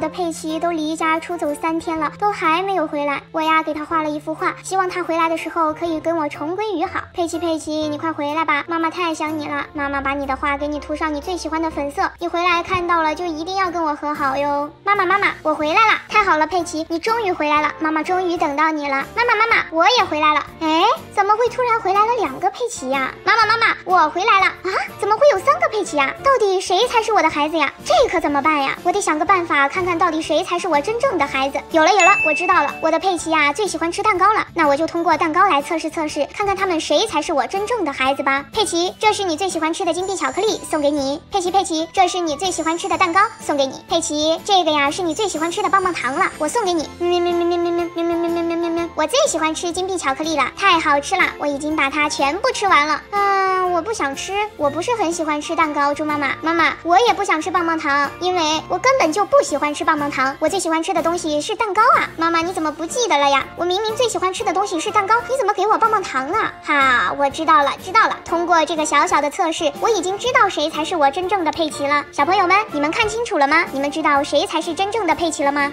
的佩奇都离家出走三天了，都还没有回来。我呀给他画了一幅画，希望他回来的时候可以跟我重归于好。佩奇，佩奇，你快回来吧，妈妈太想你了。妈妈把你的画给你涂上你最喜欢的粉色，你回来看到了就一定要跟我和好哟。妈妈，妈妈，我回来了，太好了，佩奇，你终于回来了，妈妈终于等到你了。妈妈，妈妈，我也回来了。哎，怎么会突然回来了两个佩奇呀？妈妈，妈妈，我回来了啊！怎么会有三个佩奇呀？到底谁才是我的孩子呀？这可怎么办呀？我得想个办法，看看看到底谁才是我真正的孩子。有了，有了，我知道了，我的佩奇呀最喜欢吃蛋糕了。那我就通过蛋糕来测试测试，看看他们谁才是我真正的孩子吧。佩奇，这是你最喜欢吃的金币巧克力，送给你。佩奇，佩奇，这是你最喜欢吃的蛋糕，送给你。佩奇，这个呀是你最喜欢吃的棒棒糖了，我送给你。喵喵喵喵喵喵喵喵喵喵喵喵！我最喜欢吃金币巧克力了，太好吃了，我已经把它全部吃完了。嗯，我不想吃，我不是很喜欢吃蛋糕。猪妈妈，妈妈，我也不想吃棒棒糖，因为我根本就不喜欢吃棒棒糖。我最喜欢吃的东西是蛋糕啊！妈妈，你怎么不记得了呀？我明明最喜欢吃的东西是蛋糕，你怎么给我棒棒糖啊？哈，我知道了，知道了。通过这个小小的测试，我已经知道谁才是我真正的佩奇了。小朋友们，你们看清楚了吗？你们知道谁才是真正的佩奇了吗？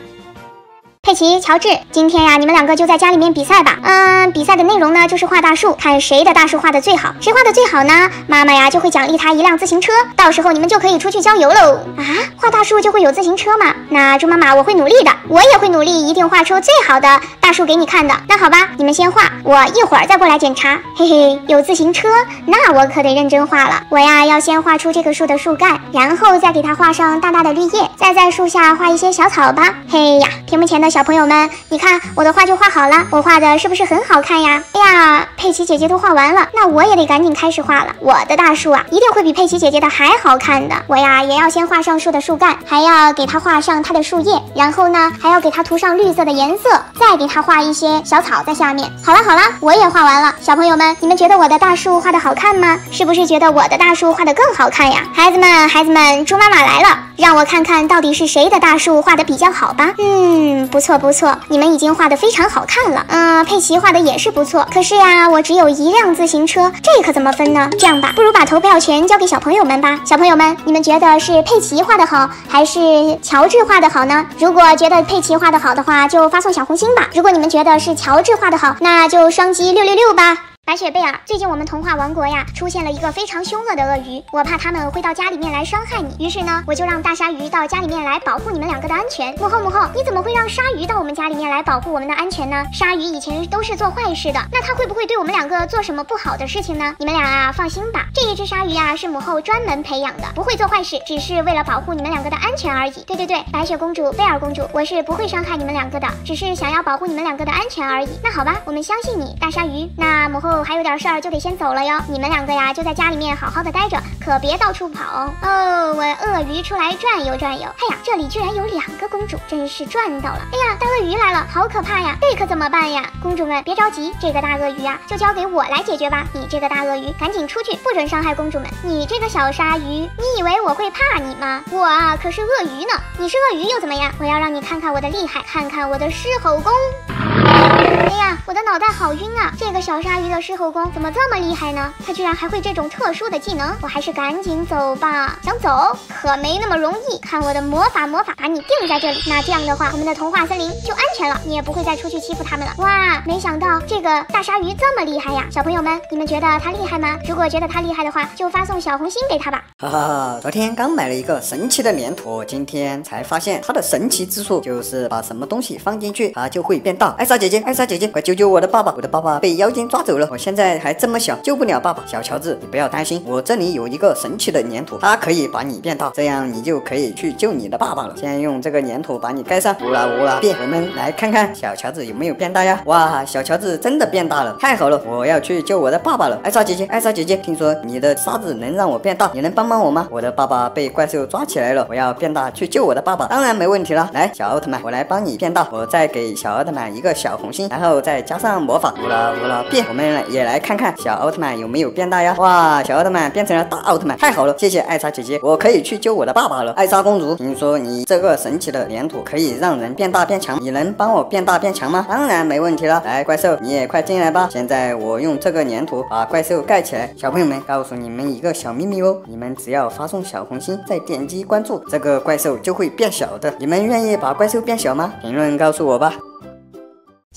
佩奇、乔治，今天呀，你们两个就在家里面比赛吧。嗯，比赛的内容呢，就是画大树，看谁的大树画的最好。谁画的最好呢？妈妈呀，就会奖励他一辆自行车。到时候你们就可以出去郊游喽。啊，画大树就会有自行车吗？那猪妈妈，我会努力的，我也会努力，一定画出最好的大树给你看的。那好吧，你们先画，我一会儿再过来检查。嘿嘿，有自行车，那我可得认真画了。我呀，要先画出这棵树的树干，然后再给它画上大大的绿叶，再在树下画一些小草吧。嘿呀，屏幕前的小。小朋友们，你看我的画就画好了，我画的是不是很好看呀？哎呀，佩奇姐姐都画完了，那我也得赶紧开始画了。我的大树啊，一定会比佩奇姐姐的还好看的。我呀，也要先画上树的树干，还要给它画上它的树叶，然后呢，还要给它涂上绿色的颜色，再给它画一些小草在下面。好了好了，我也画完了。小朋友们，你们觉得我的大树画的好看吗？是不是觉得我的大树画的更好看呀？孩子们，孩子们，猪妈妈来了，让我看看到底是谁的大树画的比较好吧。嗯，不错。错不错，你们已经画的非常好看了。嗯，佩奇画的也是不错。可是呀，我只有一辆自行车，这可怎么分呢？这样吧，不如把投票权交给小朋友们吧。小朋友们，你们觉得是佩奇画的好，还是乔治画的好呢？如果觉得佩奇画的好的话，就发送小红心吧。如果你们觉得是乔治画的好，那就双击六六六吧。白雪贝尔，最近我们童话王国呀，出现了一个非常凶恶的鳄鱼，我怕他们会到家里面来伤害你，于是呢，我就让大鲨鱼到家里面来保护你们两个的安全。母后，母后，你怎么会让鲨鱼到我们家里面来保护我们的安全呢？鲨鱼以前都是做坏事的，那它会不会对我们两个做什么不好的事情呢？你们俩啊，放心吧，这一只鲨鱼啊，是母后专门培养的，不会做坏事，只是为了保护你们两个的安全而已。对对对，白雪公主、贝尔公主，我是不会伤害你们两个的，只是想要保护你们两个的安全而已。那好吧，我们相信你，大鲨鱼。那母后还有点事儿，就得。先走了哟，你们两个呀就在家里面好好的待着，可别到处跑哦。哦，我鳄鱼出来转悠转悠。哎呀，这里居然有两个公主，真是赚到了。哎呀，大鳄鱼来了，好可怕呀，这可怎么办呀？公主们别着急，这个大鳄鱼啊就交给我来解决吧。你这个大鳄鱼赶紧出去，不准伤害公主们。你这个小鲨鱼，你以为我会怕你吗？我啊可是鳄鱼呢，你是鳄鱼又怎么样？我要让你看看我的厉害，看看我的狮吼功。哎呀，我的脑袋好晕啊！这个小鲨鱼的狮吼功怎么这么厉害呢？它居然还会这种特殊的技能，我还是赶紧走吧。想走可没那么容易，看我的魔法魔法，把你定在这里。那这样的话，我们的童话森林就安全了，你也不会再出去欺负他们了。哇，没想到这个大鲨鱼这么厉害呀！小朋友们，你们觉得它厉害吗？如果觉得它厉害的话，就发送小红心给他吧。哈哈哈，昨天刚买了一个神奇的粘土，今天才发现它的神奇之处就是把什么东西放进去，它就会变大。艾莎姐姐，艾莎姐姐。快救救我的爸爸！我的爸爸被妖精抓走了，我现在还这么小，救不了爸爸。小乔治，你不要担心，我这里有一个神奇的粘土，它可以把你变大，这样你就可以去救你的爸爸了。先用这个粘土把你盖上，乌拉乌拉变。我们来看看小乔治有没有变大呀？哇，小乔治真的变大了，太好了！我要去救我的爸爸了。艾莎姐姐，艾莎姐姐，听说你的沙子能让我变大，你能帮帮我吗？我的爸爸被怪兽抓起来了，我要变大去救我的爸爸，当然没问题了。来，小奥特曼，我来帮你变大，我再给小奥特曼一个小红。红心，然后再加上魔法，乌拉乌拉变。我们也来看看小奥特曼有没有变大呀？哇，小奥特曼变成了大奥特曼，太好了！谢谢艾莎姐姐，我可以去救我的爸爸了。艾莎公主，听说你这个神奇的粘土可以让人变大变强，你能帮我变大变强吗？当然没问题了。来，怪兽，你也快进来吧。现在我用这个粘土把怪兽盖起来。小朋友们，告诉你们一个小秘密哦，你们只要发送小红心，再点击关注，这个怪兽就会变小的。你们愿意把怪兽变小吗？评论告诉我吧。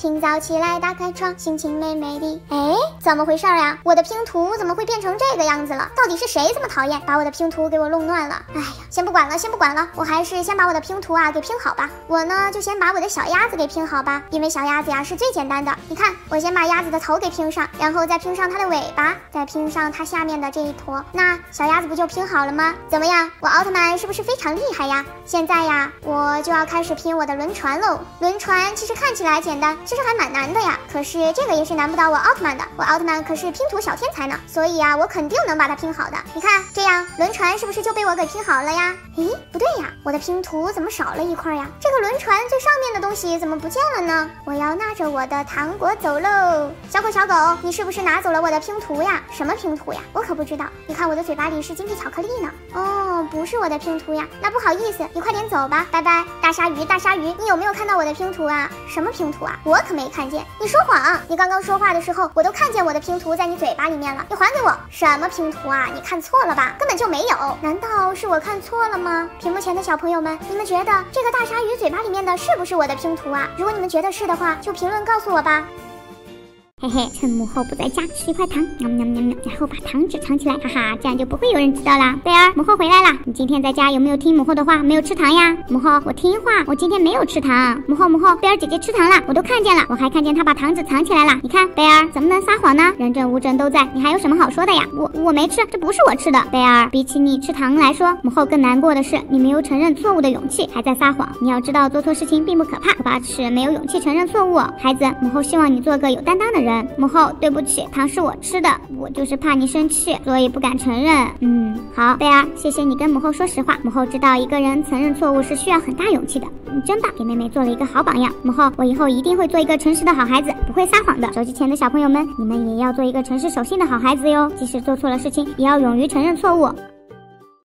清早起来，打开窗，心情美美的。哎，怎么回事呀？我的拼图怎么会变成这个样子了？到底是谁这么讨厌，把我的拼图给我弄乱了？哎呀，先不管了，先不管了，我还是先把我的拼图啊给拼好吧。我呢，就先把我的小鸭子给拼好吧，因为小鸭子呀是最简单的。你看，我先把鸭子的头给拼上，然后再拼上它的尾巴，再拼上它下面的这一坨，那小鸭子不就拼好了吗？怎么样，我奥特曼是不是非常厉害呀？现在呀，我就要开始拼我的轮船喽。轮船其实看起来简单。其实还蛮难的呀，可是这个也是难不倒我奥特曼的，我奥特曼可是拼图小天才呢，所以啊，我肯定能把它拼好的。你看，这样轮船是不是就被我给拼好了呀？咦，不对呀，我的拼图怎么少了一块呀？这个轮船最上面的东西怎么不见了呢？我要拿着我的糖果走喽。小狗小狗，你是不是拿走了我的拼图呀？什么拼图呀？我可不知道。你看我的嘴巴里是金币巧克力呢。哦，不是我的拼图呀，那不好意思，你快点走吧，拜拜。大鲨鱼，大鲨鱼，你有没有看到我的拼图啊？什么拼图啊？我我可没。看见你说谎，你刚刚说话的时候，我都看见我的拼图在你嘴巴里面了，你还给我什么拼图啊？你看错了吧，根本就没有，难道是我看错了吗？屏幕前的小朋友们，你们觉得这个大鲨鱼嘴巴里面的是不是我的拼图啊？如果你们觉得是的话，就评论告诉我吧。嘿嘿，趁母后不在家，吃一块糖，喵喵喵，然后把糖纸藏起来，哈哈，这样就不会有人知道啦。贝儿，母后回来了，你今天在家有没有听母后的话，没有吃糖呀？母后，我听话，我今天没有吃糖。母后，母后，贝儿姐姐吃糖了，我都看见了，我还看见她把糖纸藏起来了。你看，贝儿怎么能撒谎呢？人证物证都在，你还有什么好说的呀？我我没吃，这不是我吃的。贝儿，比起你吃糖来说，母后更难过的是你没有承认错误的勇气，还在撒谎。你要知道，做错事情并不可怕，可怕的是没有勇气承认错误。孩子，母后希望你做个有担当的人。母后对。不起，糖是我吃的，我就是怕你生气，所以不敢承认。嗯，好，贝儿，谢谢你跟母后说实话。母后知道一个人承认错误是需要很大勇气的。你真棒，给妹妹做了一个好榜样。母后，我以后一定会做一个诚实的好孩子，不会撒谎的。手机前的小朋友们，你们也要做一个诚实守信的好孩子哟。即使做错了事情，也要勇于承认错误。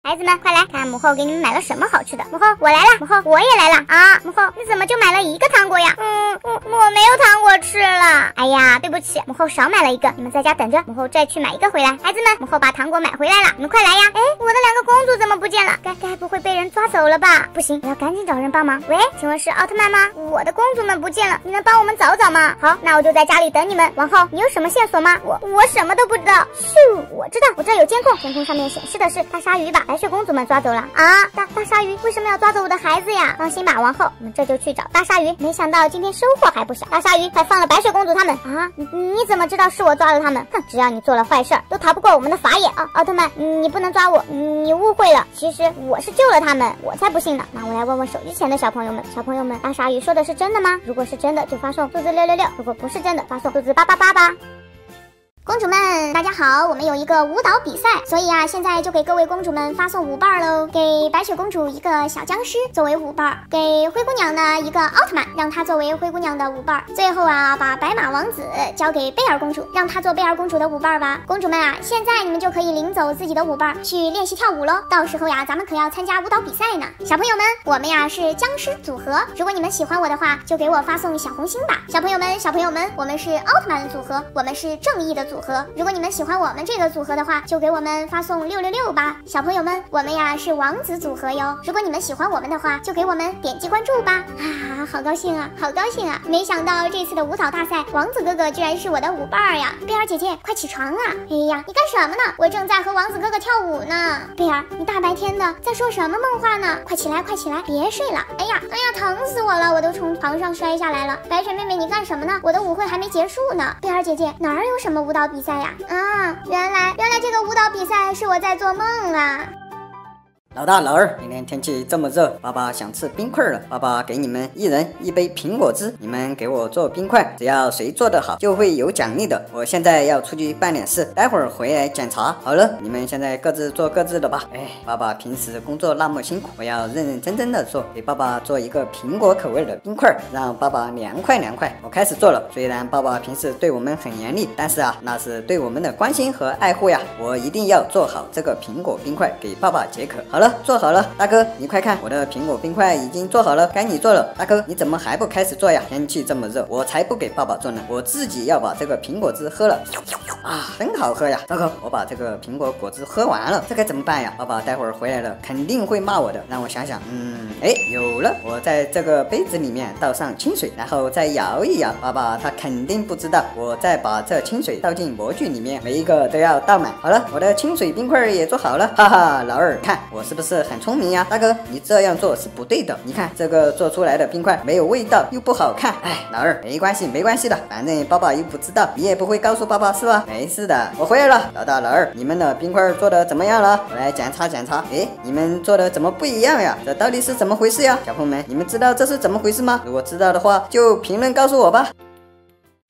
孩子们，快来看母后给你们买了什么好吃的！母后，我来了！母后，我也来了！啊，母后，你怎么就买了一个糖果呀？嗯，我我没有糖果吃了。哎呀，对不起，母后少买了一个，你们在家等着，母后再去买一个回来。孩子们，母后把糖果买回来了，你们快来呀！哎，我的两个公主怎么不见了？该该不会被人抓走了吧？不行，我要赶紧找人帮忙。喂，请问是奥特曼吗？我的公主们不见了，你能帮我们找找吗？好，那我就在家里等你们。王后，你有什么线索吗？我我什么都不知道。咻，我知道，我这有监控，监控上面显示的是大鲨鱼把。白雪公主们抓走了啊！大大鲨鱼为什么要抓走我的孩子呀？放心吧，王后，我们这就去找大鲨鱼。没想到今天收获还不小，大鲨鱼快放了白雪公主他们啊！你你怎么知道是我抓了他们？哼，只要你做了坏事，都逃不过我们的法眼啊！奥特曼，你不能抓我，你误会了，其实我我是救了他们，我才不信呢。那我来问问手机前的小朋友们，小朋友们，大鲨鱼说的是真的吗？如果是真的，就发送数字六六六；如果不是真的，发送数字八八八吧。公主们，大家好！我们有一个舞蹈比赛，所以啊，现在就给各位公主们发送舞伴喽。给白雪公主一个小僵尸作为舞伴，给灰姑娘呢一个奥特曼，让她作为灰姑娘的舞伴。最后啊，把白马王子交给贝尔公主，让她做贝尔公主的舞伴吧。公主们啊，现在你们就可以领走自己的舞伴去练习跳舞喽。到时候呀，咱们可要参加舞蹈比赛呢。小朋友们，我们呀是僵尸组合，如果你们喜欢我的话，就给我发送小红心吧。小朋友们，小朋友们，我们是奥特曼组合，我们是正义的组。组合，如果你们喜欢我们这个组合的话，就给我们发送六六六吧，小朋友们，我们呀是王子组合哟。如果你们喜欢我们的话，就给我们点击关注吧。啊，好高兴啊，好高兴啊！没想到这次的舞蹈大赛，王子哥哥居然是我的舞伴儿呀！贝儿姐姐，快起床啊！哎呀，你干什么呢？我正在和王子哥哥跳舞呢。贝儿，你大白天的在说什么梦话呢？快起来，快起来，别睡了！哎呀，哎呀，疼死我了，我都从床上摔下来了。白雪妹妹，你干什么呢？我的舞会还没结束呢。贝儿姐姐，哪儿有什么舞蹈？比赛呀，啊，原来原来这个舞蹈比赛是我在做梦啊。老大、老二，今天天气这么热，爸爸想吃冰块了。爸爸给你们一人一杯苹果汁，你们给我做冰块，只要谁做得好，就会有奖励的。我现在要出去办点事，待会儿回来检查。好了，你们现在各自做各自的吧。哎，爸爸平时工作那么辛苦，我要认认真真的做，给爸爸做一个苹果口味的冰块，让爸爸凉快凉快。我开始做了，虽然爸爸平时对我们很严厉，但是啊，那是对我们的关心和爱护呀。我一定要做好这个苹果冰块，给爸爸解渴。好了。做好了，大哥，你快看，我的苹果冰块已经做好了，该你做了。大哥，你怎么还不开始做呀？天气这么热，我才不给爸爸做呢，我自己要把这个苹果汁喝了。啊，真好喝呀！大哥，我把这个苹果果汁喝完了，这该怎么办呀？爸爸待会儿回来了，肯定会骂我的。让我想想，嗯，哎，有了，我在这个杯子里面倒上清水，然后再摇一摇。爸爸他肯定不知道，我再把这清水倒进模具里面，每一个都要倒满。好了，我的清水冰块也做好了，哈哈，老二，看我是是不是很聪明呀？大哥，你这样做是不对的。你看这个做出来的冰块没有味道，又不好看。哎，老二，没关系，没关系的，反正爸爸又不知道，你也不会告诉爸爸是吧？没事的，我回来了，老大老二，你们的冰块做的怎么样了？我来检查检查。哎，你们做的怎么不一样呀？这到底是怎么回事呀？小朋友们，你们知道这是怎么回事吗？如果知道的话，就评论告诉我吧。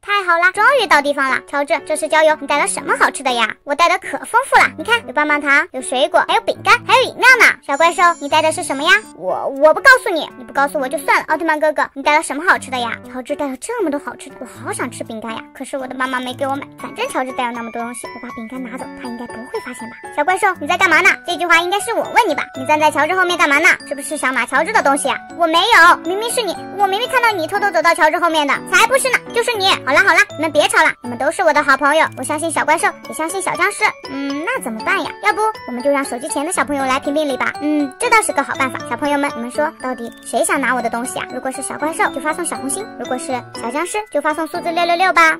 太好了，终于到地方了。乔治，这次郊游，你带了什么好吃的呀？我带的可丰富了，你看，有棒棒糖，有水果，还有饼干，还有饮料呢。小怪兽，你带的是什么呀？我我不告诉你，你不告诉我就算了。奥特曼哥哥，你带了什么好吃的呀？乔治带了这么多好吃的，我好想吃饼干呀，可是我的妈妈没给我买。反正乔治带了那么多东西，我把饼干拿走，他应该不会发现吧？小怪兽，你在干嘛呢？这句话应该是我问你吧？你站在乔治后面干嘛呢？是不是想拿乔治的东西啊？我没有，明明是你，我明明看到你偷偷走到乔治后面的，才不是呢，就是你。好好了好了，你们别吵。了，你们都是我的好朋友，我相信小怪兽，也相信小僵尸。嗯，那怎么办呀？要不我们就让手机前的小朋友来评评理吧。嗯，这倒是个好办法。小朋友们，你们说到底谁想拿我的东西啊？如果是小怪兽，就发送小红心；如果是小僵尸，就发送数字六六六吧。